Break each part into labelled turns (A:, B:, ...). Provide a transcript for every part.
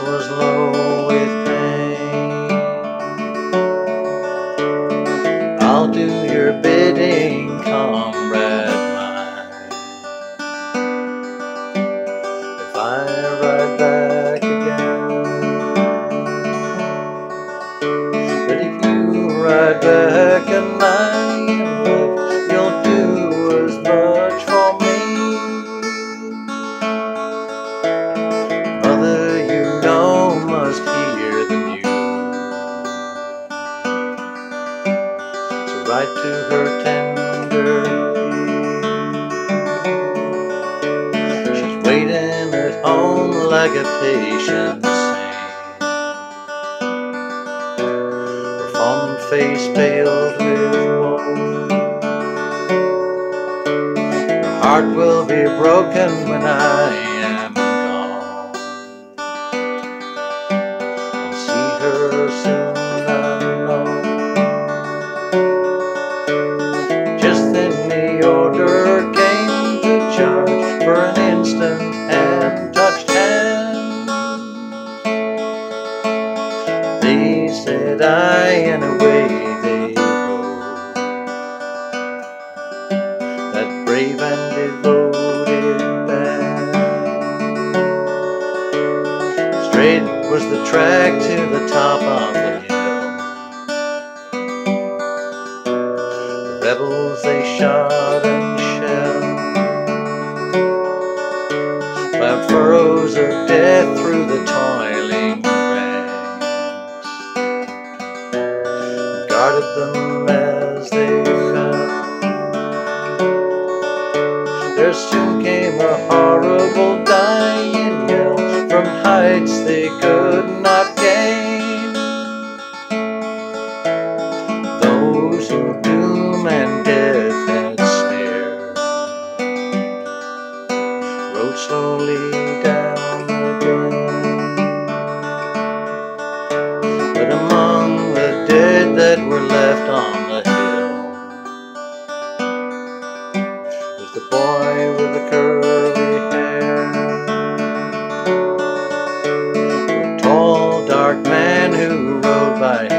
A: was low with pain. I'll do your bidding, comrade Write to her tender. She's waiting at home like a patient saint. Her fond face paled with woe. Her heart will be broken when I said I and away they rode. That brave and devoted band. Straight was the track to the top of the hill. The rebels they shot and shelled. Plowed furrows of death through the them as they fell. There soon came a horrible dying yell from heights they could not gain. Those who doom and death had snared rode slowly down the glen. But among the boy with the curly hair. The tall, dark man who rode by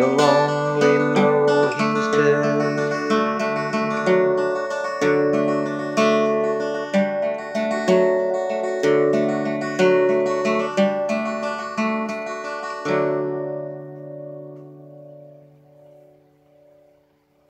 A: awaits